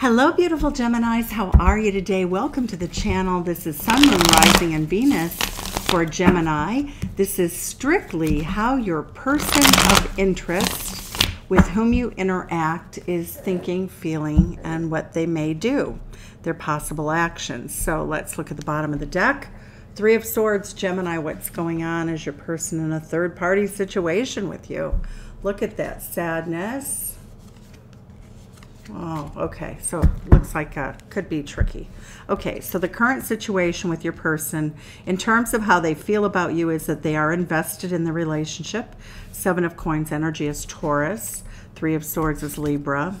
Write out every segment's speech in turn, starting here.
Hello, beautiful Geminis. How are you today? Welcome to the channel. This is Sun, Moon, Rising, and Venus for Gemini. This is strictly how your person of interest with whom you interact is thinking, feeling, and what they may do, their possible actions. So let's look at the bottom of the deck. Three of Swords, Gemini, what's going on? Is your person in a third party situation with you? Look at that sadness Oh, okay. So looks like uh, could be tricky. Okay, so the current situation with your person, in terms of how they feel about you, is that they are invested in the relationship. Seven of Coins energy is Taurus. Three of Swords is Libra.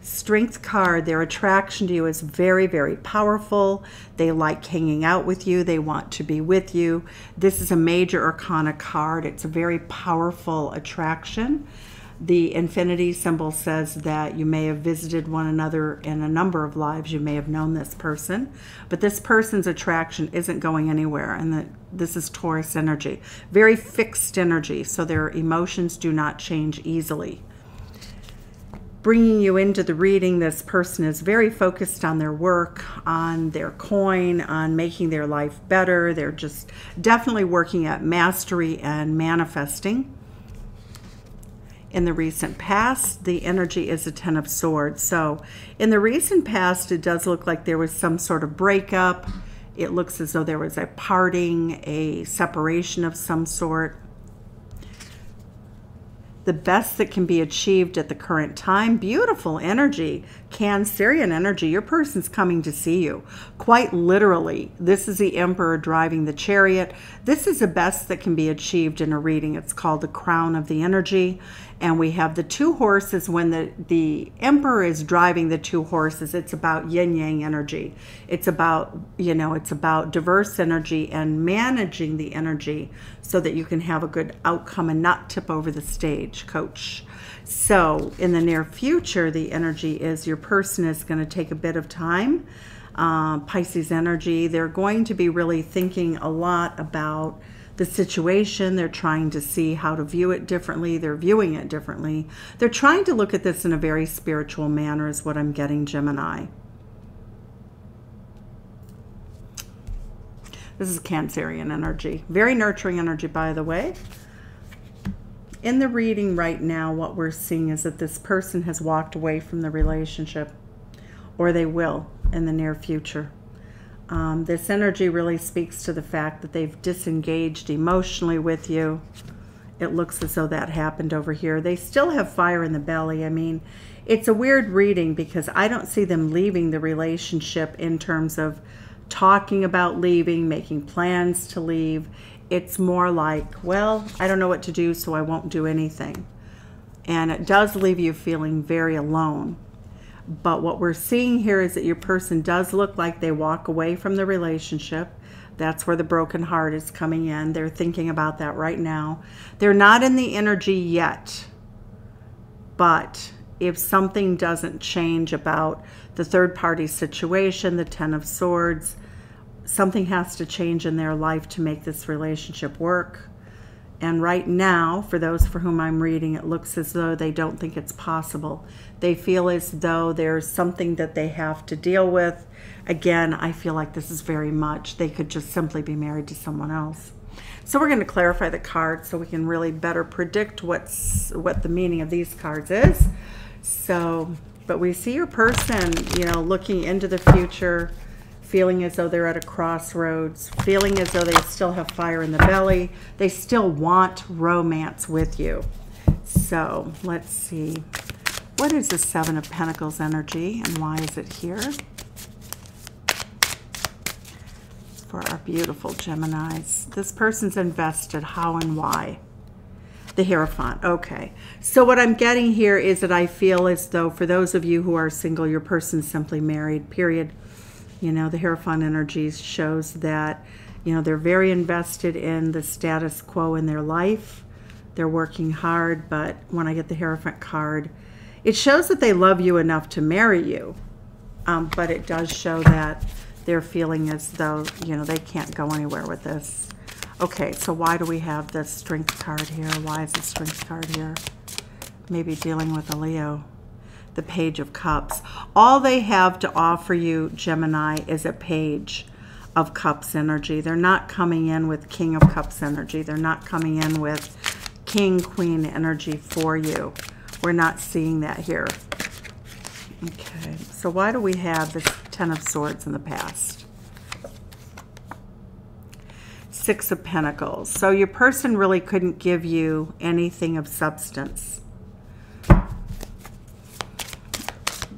Strength card, their attraction to you is very, very powerful. They like hanging out with you. They want to be with you. This is a major arcana card. It's a very powerful attraction. The infinity symbol says that you may have visited one another in a number of lives. You may have known this person, but this person's attraction isn't going anywhere. And that this is Taurus energy, very fixed energy. So their emotions do not change easily. Bringing you into the reading, this person is very focused on their work, on their coin, on making their life better. They're just definitely working at mastery and manifesting in the recent past, the energy is a Ten of Swords. So in the recent past, it does look like there was some sort of breakup. It looks as though there was a parting, a separation of some sort the best that can be achieved at the current time. Beautiful energy, Cancerian energy. Your person's coming to see you. Quite literally, this is the Emperor driving the chariot. This is the best that can be achieved in a reading. It's called the crown of the energy. And we have the two horses. When the, the Emperor is driving the two horses, it's about yin yang energy. It's about, you know, it's about diverse energy and managing the energy so that you can have a good outcome and not tip over the stage, coach. So, in the near future, the energy is your person is going to take a bit of time. Uh, Pisces energy, they're going to be really thinking a lot about the situation. They're trying to see how to view it differently. They're viewing it differently. They're trying to look at this in a very spiritual manner, is what I'm getting, Gemini. This is Cancerian energy. Very nurturing energy, by the way. In the reading right now, what we're seeing is that this person has walked away from the relationship, or they will in the near future. Um, this energy really speaks to the fact that they've disengaged emotionally with you. It looks as though that happened over here. They still have fire in the belly. I mean, it's a weird reading because I don't see them leaving the relationship in terms of talking about leaving, making plans to leave. It's more like, well, I don't know what to do, so I won't do anything. And it does leave you feeling very alone. But what we're seeing here is that your person does look like they walk away from the relationship. That's where the broken heart is coming in. They're thinking about that right now. They're not in the energy yet. But if something doesn't change about the third party situation, the Ten of Swords, something has to change in their life to make this relationship work. And right now, for those for whom I'm reading, it looks as though they don't think it's possible. They feel as though there's something that they have to deal with. Again, I feel like this is very much, they could just simply be married to someone else. So we're going to clarify the cards so we can really better predict what's what the meaning of these cards is. So, but we see your person, you know, looking into the future, feeling as though they're at a crossroads, feeling as though they still have fire in the belly. They still want romance with you. So let's see. What is the Seven of Pentacles energy and why is it here? For our beautiful Geminis. This person's invested. How and why? The Hierophant. Okay. So what I'm getting here is that I feel as though for those of you who are single, your person's simply married, period. You know, the Hierophant energies shows that, you know, they're very invested in the status quo in their life. They're working hard, but when I get the Hierophant card, it shows that they love you enough to marry you. Um, but it does show that they're feeling as though, you know, they can't go anywhere with this. Okay, so why do we have this strength card here? Why is the strength card here? Maybe dealing with a Leo. The Page of Cups. All they have to offer you, Gemini, is a Page of Cups energy. They're not coming in with King of Cups energy. They're not coming in with King, Queen energy for you. We're not seeing that here. Okay, so why do we have this Ten of Swords in the past? Six of Pentacles. So your person really couldn't give you anything of substance.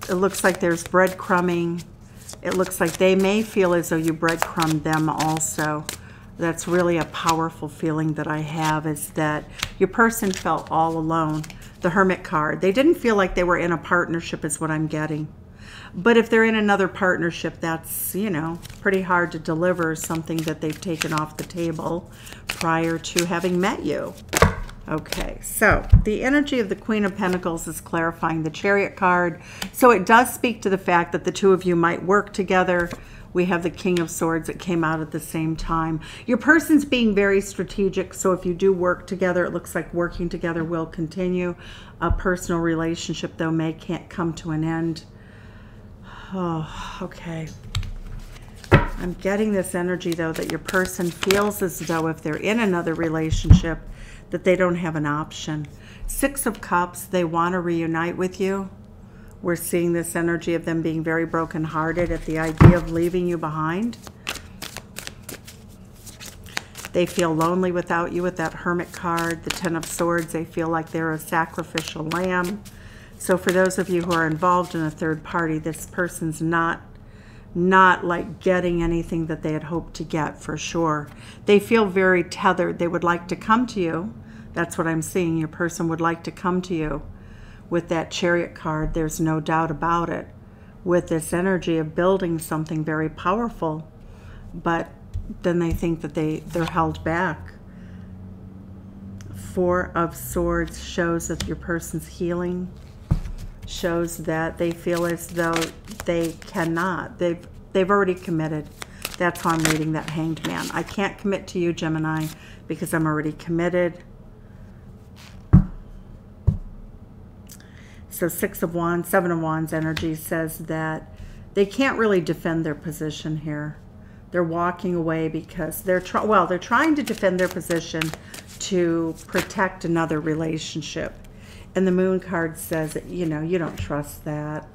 It looks like there's breadcrumbing. It looks like they may feel as though you breadcrumbed them also. That's really a powerful feeling that I have is that your person felt all alone. The Hermit card. They didn't feel like they were in a partnership is what I'm getting. But if they're in another partnership, that's, you know, pretty hard to deliver something that they've taken off the table prior to having met you. Okay, so the energy of the Queen of Pentacles is clarifying the Chariot card. So it does speak to the fact that the two of you might work together. We have the King of Swords that came out at the same time. Your person's being very strategic, so if you do work together, it looks like working together will continue. A personal relationship, though, may can't come to an end. Oh, okay. I'm getting this energy, though, that your person feels as though if they're in another relationship, that they don't have an option. Six of Cups, they want to reunite with you. We're seeing this energy of them being very brokenhearted at the idea of leaving you behind. They feel lonely without you with that Hermit card, the Ten of Swords. They feel like they're a sacrificial lamb. So for those of you who are involved in a third party, this person's not not like getting anything that they had hoped to get for sure. They feel very tethered. They would like to come to you. That's what I'm seeing. Your person would like to come to you with that chariot card. There's no doubt about it. With this energy of building something very powerful, but then they think that they, they're held back. Four of Swords shows that your person's healing shows that they feel as though they cannot. They've they've already committed. That's why I'm reading that hanged man. I can't commit to you, Gemini, because I'm already committed. So six of wands, seven of wands energy says that they can't really defend their position here. They're walking away because they're well, they're trying to defend their position to protect another relationship. And the moon card says that, you know, you don't trust that.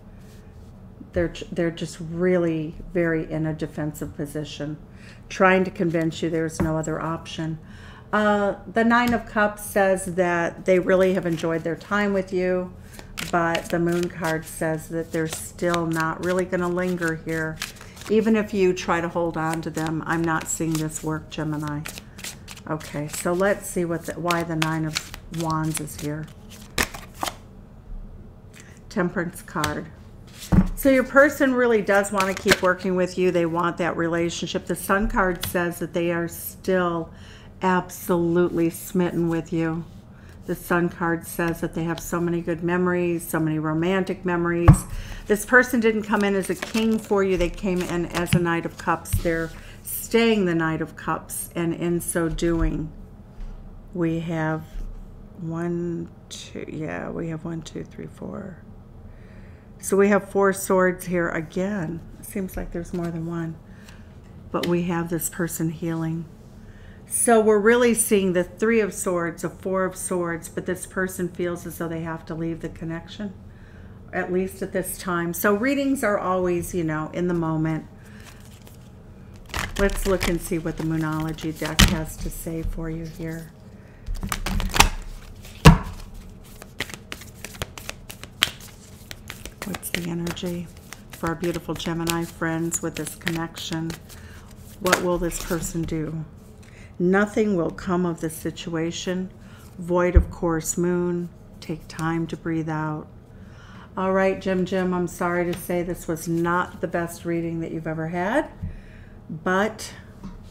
They're, they're just really very in a defensive position, trying to convince you there's no other option. Uh, the Nine of Cups says that they really have enjoyed their time with you, but the Moon card says that they're still not really going to linger here. Even if you try to hold on to them, I'm not seeing this work, Gemini. Okay, so let's see what the, why the Nine of Wands is here. Temperance card. So your person really does want to keep working with you. They want that relationship. The Sun card says that they are still absolutely smitten with you. The Sun card says that they have so many good memories, so many romantic memories. This person didn't come in as a king for you. They came in as a Knight of Cups. They're staying the Knight of Cups. And in so doing, we have one, two, yeah, we have one, two, three, four, so we have four swords here again. Seems like there's more than one. But we have this person healing. So we're really seeing the three of swords, a four of swords, but this person feels as though they have to leave the connection, at least at this time. So readings are always, you know, in the moment. Let's look and see what the Moonology deck has to say for you here. What's the energy for our beautiful Gemini friends with this connection? What will this person do? Nothing will come of this situation. Void of course moon. Take time to breathe out. All right, Jim Jim, I'm sorry to say this was not the best reading that you've ever had, but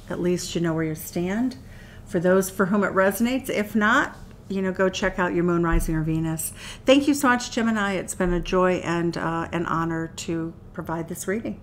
at least you know where you stand. For those for whom it resonates, if not, you know, go check out your moon rising or Venus. Thank you so much, Gemini. It's been a joy and uh, an honor to provide this reading.